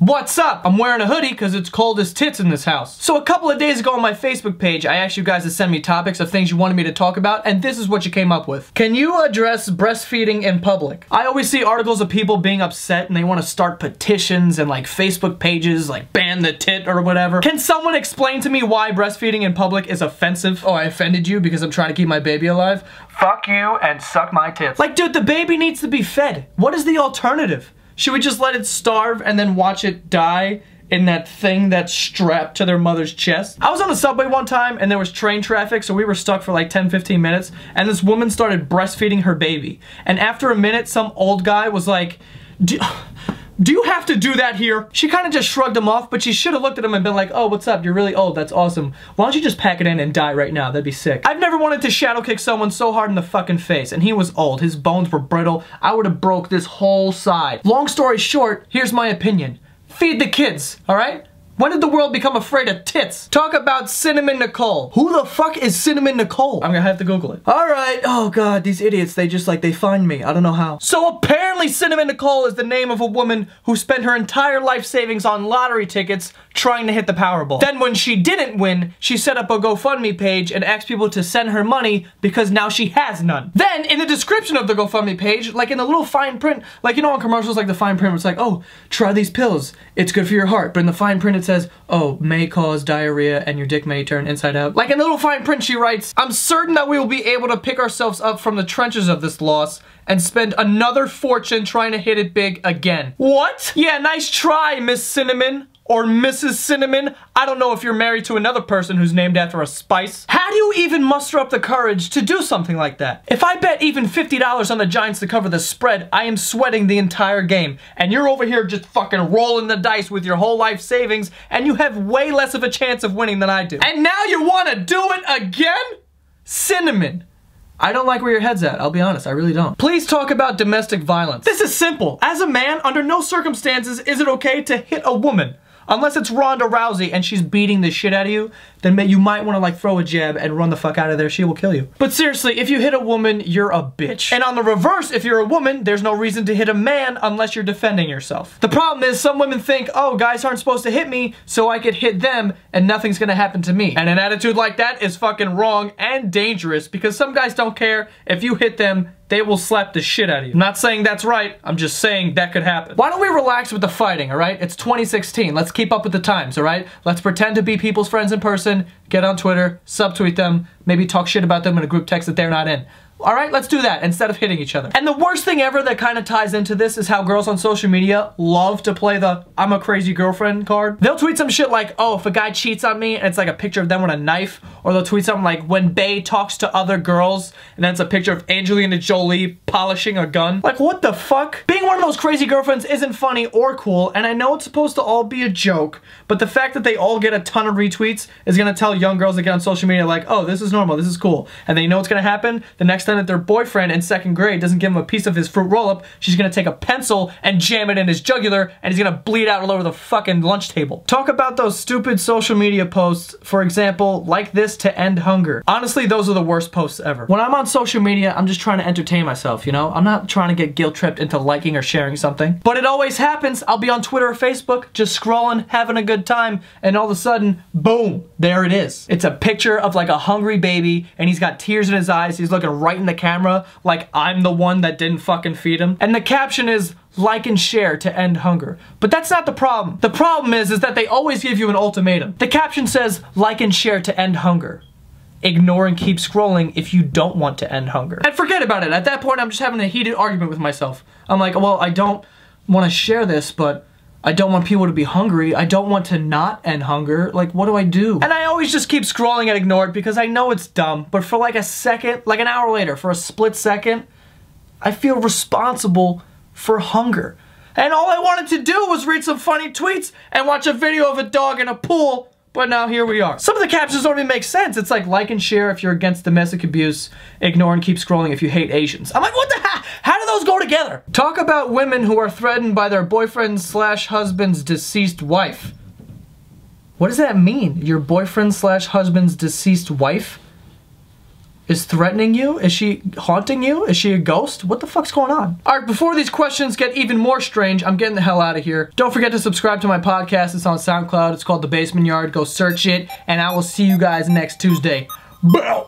What's up? I'm wearing a hoodie because it's cold as tits in this house. So a couple of days ago on my Facebook page, I asked you guys to send me topics of things you wanted me to talk about, and this is what you came up with. Can you address breastfeeding in public? I always see articles of people being upset and they want to start petitions and like Facebook pages like ban the tit or whatever. Can someone explain to me why breastfeeding in public is offensive? Oh, I offended you because I'm trying to keep my baby alive? Fuck you and suck my tits. Like, dude, the baby needs to be fed. What is the alternative? Should we just let it starve and then watch it die in that thing that's strapped to their mother's chest? I was on the subway one time and there was train traffic, so we were stuck for like 10, 15 minutes, and this woman started breastfeeding her baby. And after a minute, some old guy was like, do you have to do that here? She kind of just shrugged him off, but she should have looked at him and been like, oh, what's up? You're really old. That's awesome. Why don't you just pack it in and die right now? That'd be sick. I've never wanted to shadow kick someone so hard in the fucking face, and he was old. His bones were brittle. I would have broke this whole side. Long story short, here's my opinion. Feed the kids, all right? When did the world become afraid of tits? Talk about Cinnamon Nicole. Who the fuck is Cinnamon Nicole? I'm gonna have to Google it. All right. Oh god, these idiots, they just like, they find me. I don't know how. So apparently Cinnamon Nicole is the name of a woman who spent her entire life savings on lottery tickets trying to hit the Powerball. Then when she didn't win, she set up a GoFundMe page and asked people to send her money because now she has none. Then in the description of the GoFundMe page, like in the little fine print, like you know on commercials like the fine print, it's like, oh, try these pills. It's good for your heart. But in the fine print, it says, oh, may cause diarrhea and your dick may turn inside out. Like in the little fine print, she writes, I'm certain that we will be able to pick ourselves up from the trenches of this loss and spend another fortune trying to hit it big again. What? Yeah, nice try, Miss Cinnamon or Mrs. Cinnamon. I don't know if you're married to another person who's named after a spice. How do you even muster up the courage to do something like that? If I bet even $50 on the Giants to cover the spread, I am sweating the entire game. And you're over here just fucking rolling the dice with your whole life savings, and you have way less of a chance of winning than I do. And now you wanna do it again? Cinnamon. I don't like where your head's at, I'll be honest, I really don't. Please talk about domestic violence. This is simple. As a man, under no circumstances is it okay to hit a woman. Unless it's Ronda Rousey and she's beating the shit out of you, then you might want to like throw a jab and run the fuck out of there. She will kill you. But seriously, if you hit a woman, you're a bitch. And on the reverse, if you're a woman, there's no reason to hit a man unless you're defending yourself. The problem is some women think, oh, guys aren't supposed to hit me, so I could hit them and nothing's gonna happen to me. And an attitude like that is fucking wrong and dangerous because some guys don't care if you hit them they will slap the shit out of you. I'm not saying that's right, I'm just saying that could happen. Why don't we relax with the fighting, alright? It's 2016, let's keep up with the times, alright? Let's pretend to be people's friends in person, get on Twitter, subtweet them, maybe talk shit about them in a group text that they're not in. All right, let's do that instead of hitting each other. And the worst thing ever that kind of ties into this is how girls on social media love to play the I'm a crazy girlfriend card. They'll tweet some shit like, oh, if a guy cheats on me and it's like a picture of them with a knife, or they'll tweet something like when Bay talks to other girls and then it's a picture of Angelina Jolie polishing a gun. Like, what the fuck? Being one of those crazy girlfriends isn't funny or cool, and I know it's supposed to all be a joke, but the fact that they all get a ton of retweets is gonna tell young girls that get on social media like, oh, this is normal, this is cool. And they know what's gonna happen the next that their boyfriend in second grade doesn't give him a piece of his fruit roll-up, she's gonna take a pencil and jam it in his jugular, and he's gonna bleed out all over the fucking lunch table. Talk about those stupid social media posts, for example, like this to end hunger. Honestly, those are the worst posts ever. When I'm on social media, I'm just trying to entertain myself, you know? I'm not trying to get guilt-tripped into liking or sharing something. But it always happens. I'll be on Twitter or Facebook, just scrolling, having a good time, and all of a sudden, boom, there it is. It's a picture of like a hungry baby, and he's got tears in his eyes. He's looking right in the camera like I'm the one that didn't fucking feed him. And the caption is, like and share to end hunger. But that's not the problem. The problem is, is that they always give you an ultimatum. The caption says, like and share to end hunger. Ignore and keep scrolling if you don't want to end hunger. And forget about it. At that point, I'm just having a heated argument with myself. I'm like, well, I don't want to share this, but I don't want people to be hungry. I don't want to not end hunger. Like, what do I do? And I always just keep scrolling and ignore it because I know it's dumb. But for like a second, like an hour later, for a split second, I feel responsible for hunger. And all I wanted to do was read some funny tweets and watch a video of a dog in a pool, but now here we are. Some of the captions don't even make sense. It's like like and share if you're against domestic abuse, ignore and keep scrolling if you hate Asians. I'm like, what the heck? How those go together? Talk about women who are threatened by their boyfriend slash husband's deceased wife. What does that mean? Your boyfriend slash husband's deceased wife? is threatening you? Is she haunting you? Is she a ghost? What the fuck's going on? All right, before these questions get even more strange, I'm getting the hell out of here. Don't forget to subscribe to my podcast. It's on SoundCloud. It's called The Basement Yard. Go search it, and I will see you guys next Tuesday. Bow.